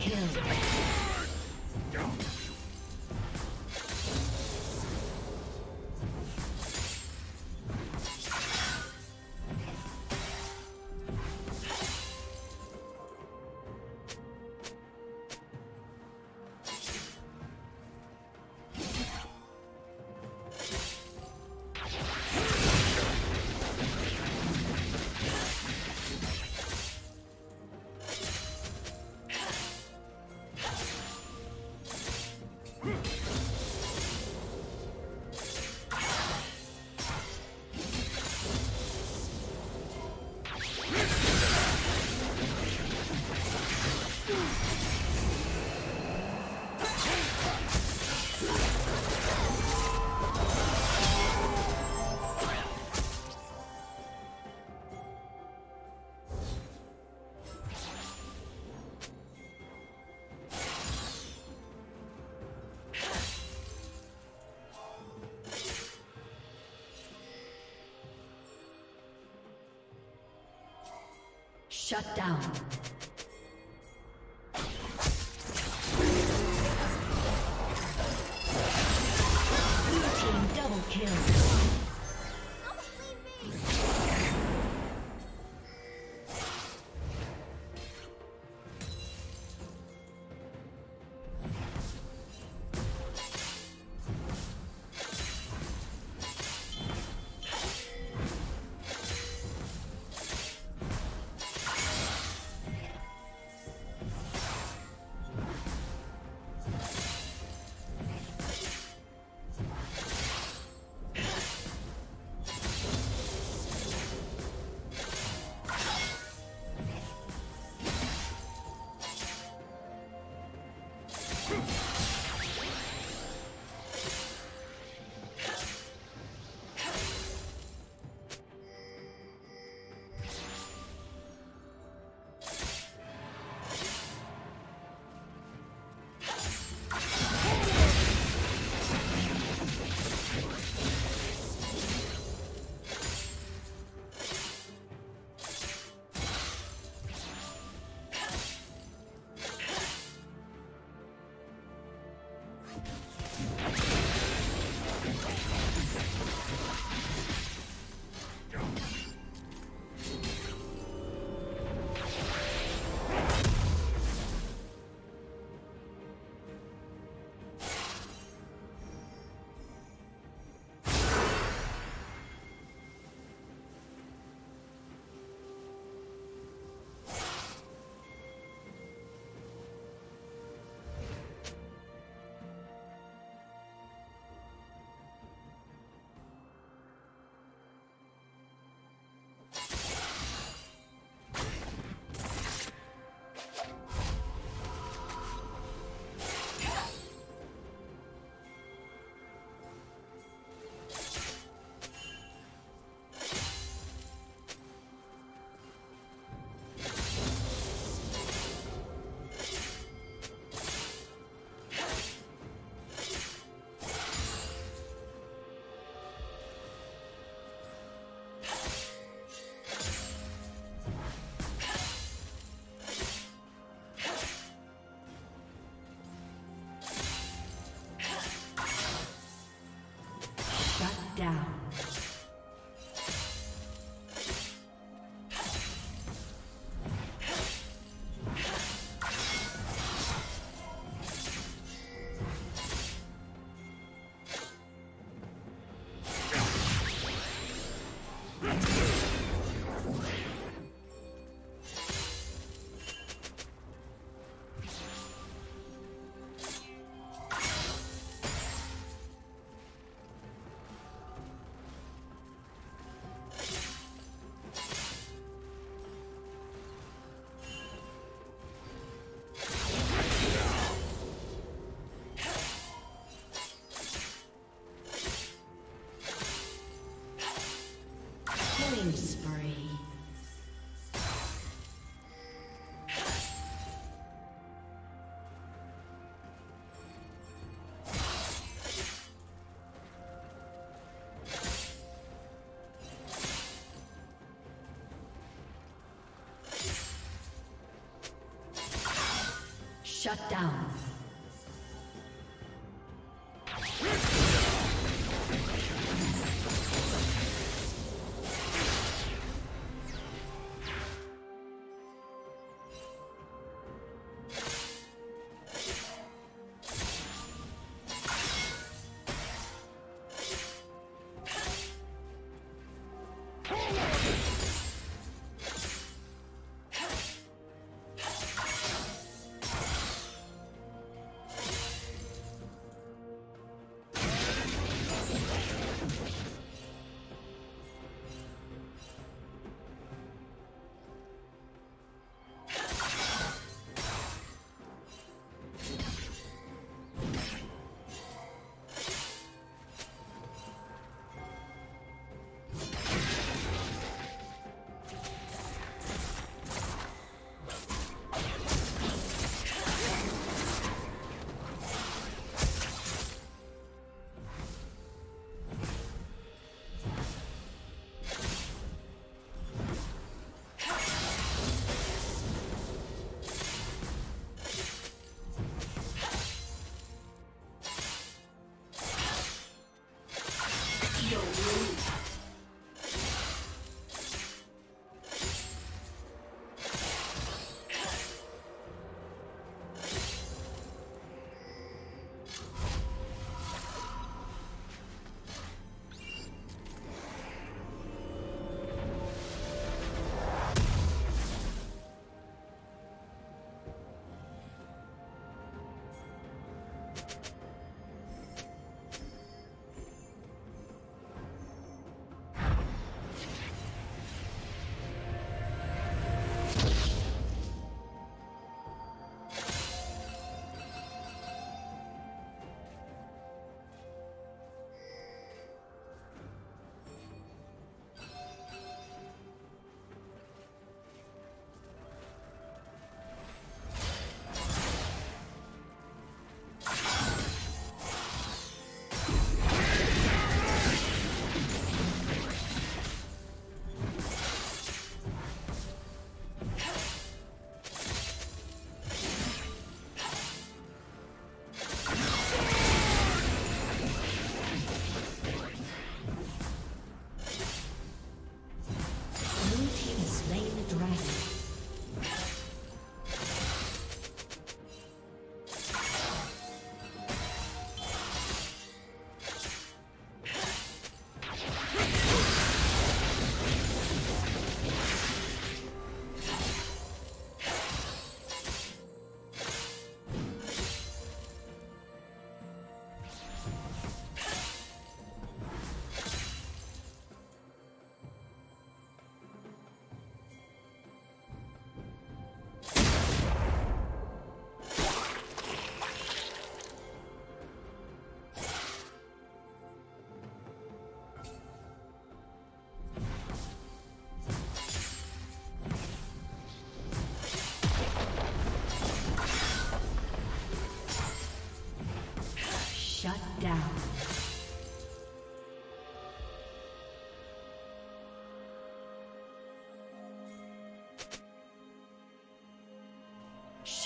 kill. Shut down. Shut down.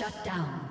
Shut down.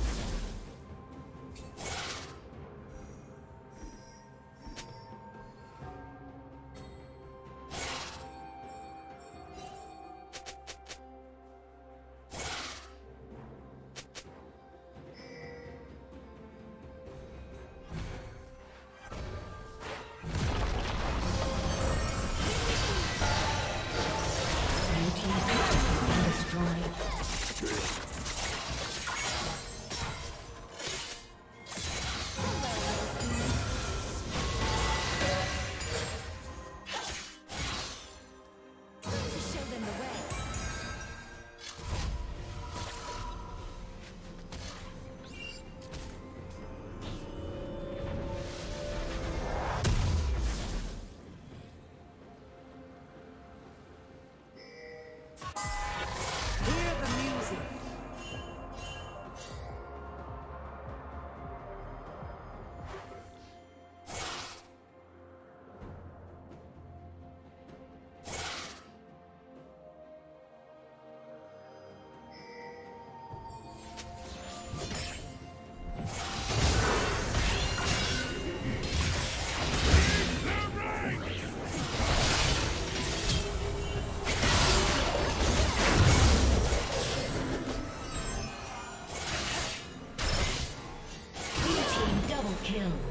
kill.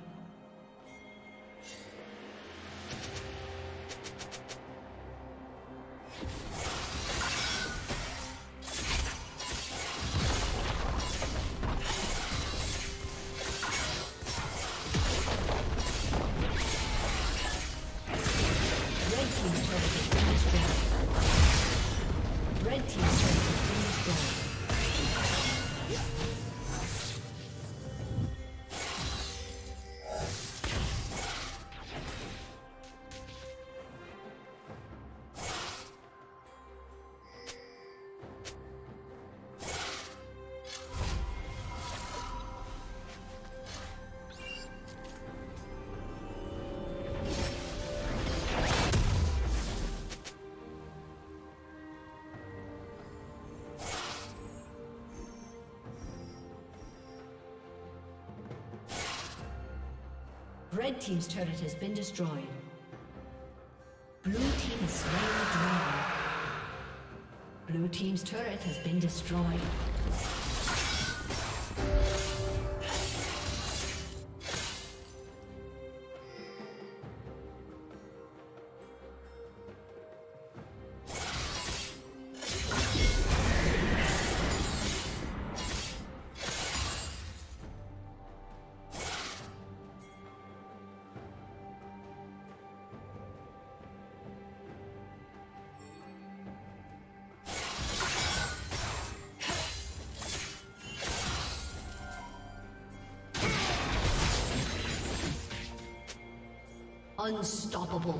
Red Team's turret has been destroyed. Blue Team is slain the dragon. Blue Team's turret has been destroyed. Unstoppable.